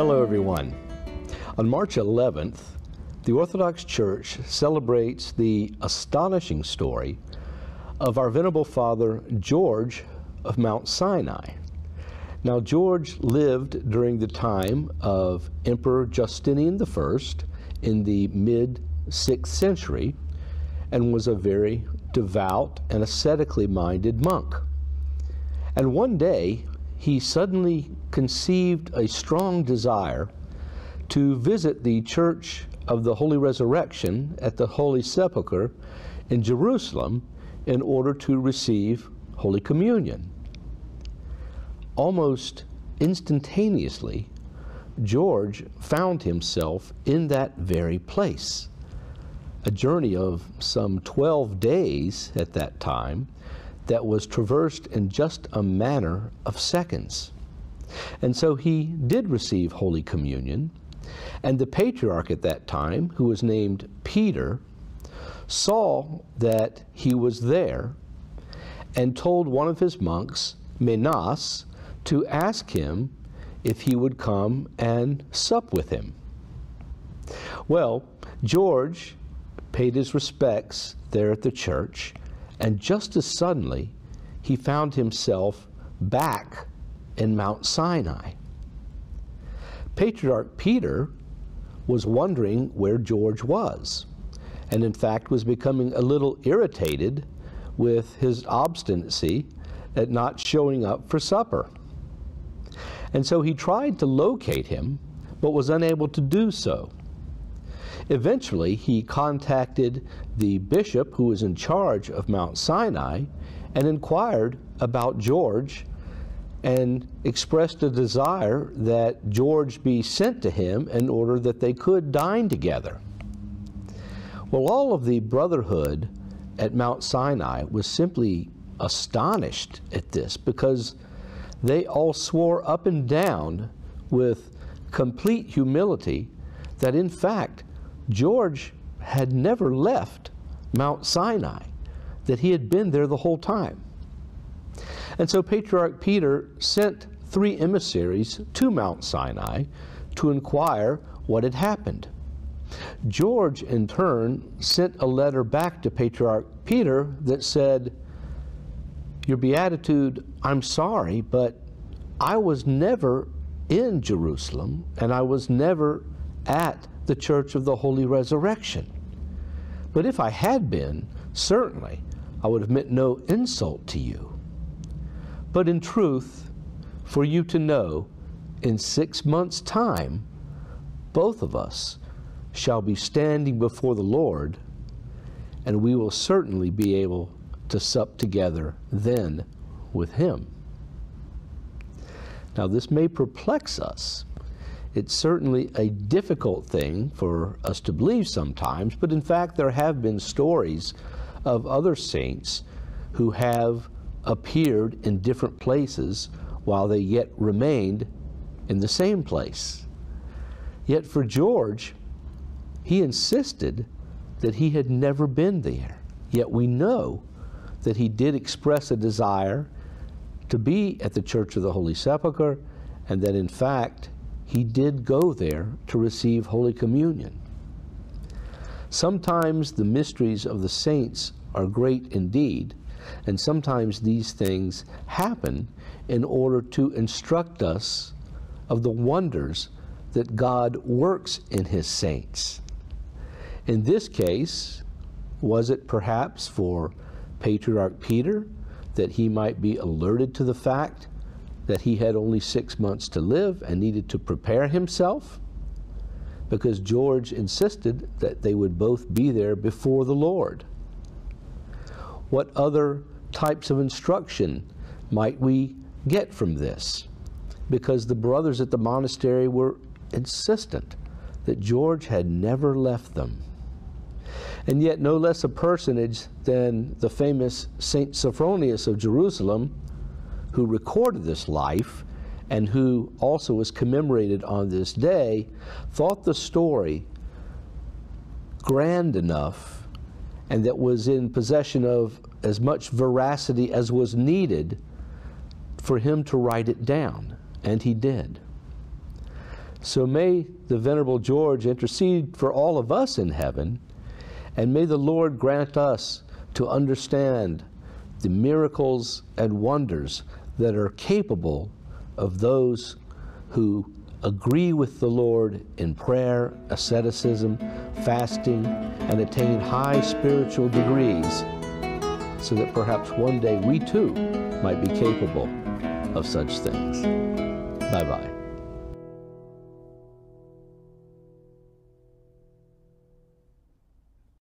Hello, everyone. On March 11th, the Orthodox Church celebrates the astonishing story of our Venerable Father George of Mount Sinai. Now, George lived during the time of Emperor Justinian I in the mid 6th century and was a very devout and ascetically minded monk. And one day, he suddenly conceived a strong desire to visit the Church of the Holy Resurrection at the Holy Sepulchre in Jerusalem in order to receive Holy Communion. Almost instantaneously, George found himself in that very place. A journey of some 12 days at that time that was traversed in just a matter of seconds. And so he did receive Holy Communion, and the patriarch at that time, who was named Peter, saw that he was there and told one of his monks, Menas, to ask him if he would come and sup with him. Well, George paid his respects there at the church, and just as suddenly he found himself back in Mount Sinai. Patriarch Peter was wondering where George was, and in fact was becoming a little irritated with his obstinacy at not showing up for supper. And so he tried to locate him, but was unable to do so. Eventually, he contacted the bishop who was in charge of Mount Sinai and inquired about George and expressed a desire that George be sent to him in order that they could dine together. Well, all of the brotherhood at Mount Sinai was simply astonished at this because they all swore up and down with complete humility that in fact George had never left Mount Sinai, that he had been there the whole time. And so Patriarch Peter sent three emissaries to Mount Sinai to inquire what had happened. George, in turn, sent a letter back to Patriarch Peter that said, Your Beatitude, I'm sorry, but I was never in Jerusalem and I was never at the Church of the Holy Resurrection. But if I had been, certainly I would have meant no insult to you. But in truth, for you to know, in six months' time, both of us shall be standing before the Lord, and we will certainly be able to sup together then with Him. Now, this may perplex us. It's certainly a difficult thing for us to believe sometimes, but in fact, there have been stories of other saints who have appeared in different places while they yet remained in the same place. Yet for George, he insisted that he had never been there. Yet we know that he did express a desire to be at the Church of the Holy Sepulchre, and that in fact he did go there to receive Holy Communion. Sometimes the mysteries of the saints are great indeed, and sometimes these things happen in order to instruct us of the wonders that God works in His saints. In this case, was it perhaps for Patriarch Peter that he might be alerted to the fact that he had only six months to live and needed to prepare himself? Because George insisted that they would both be there before the Lord. What other types of instruction might we get from this? Because the brothers at the monastery were insistent that George had never left them. And yet, no less a personage than the famous Saint Sophronius of Jerusalem, who recorded this life and who also was commemorated on this day, thought the story grand enough and that was in possession of as much veracity as was needed for him to write it down, and he did. So may the Venerable George intercede for all of us in heaven, and may the Lord grant us to understand the miracles and wonders that are capable of those who agree with the Lord in prayer, asceticism, fasting, and attain high spiritual degrees, so that perhaps one day we too might be capable of such things. Bye bye.